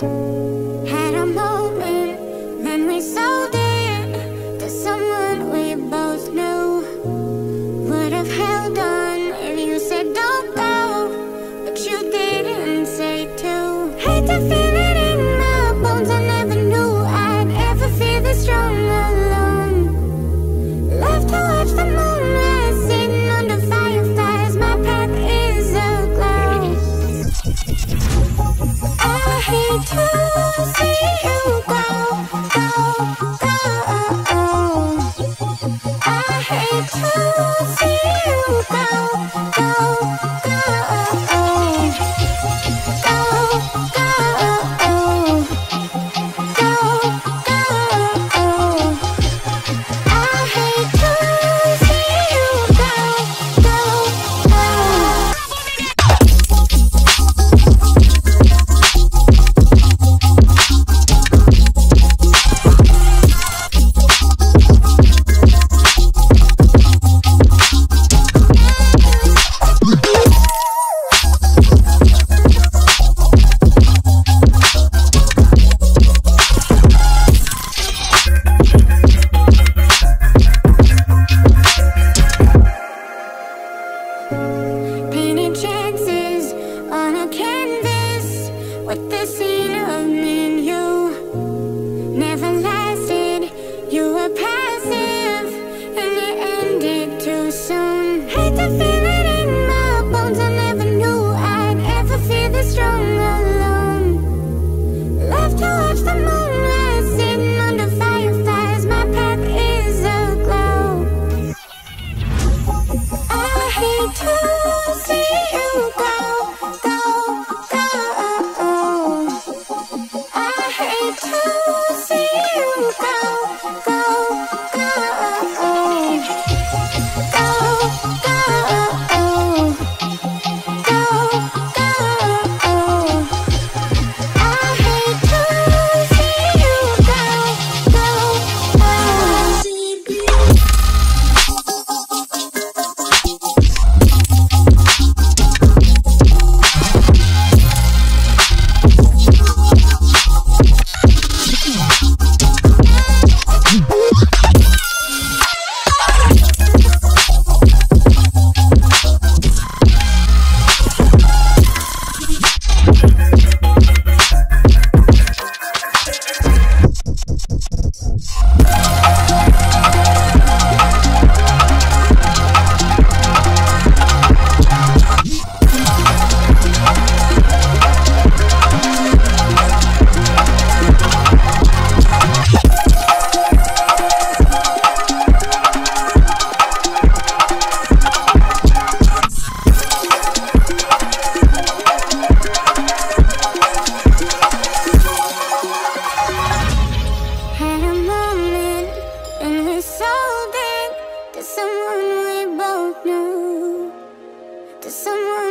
Had Never Because someone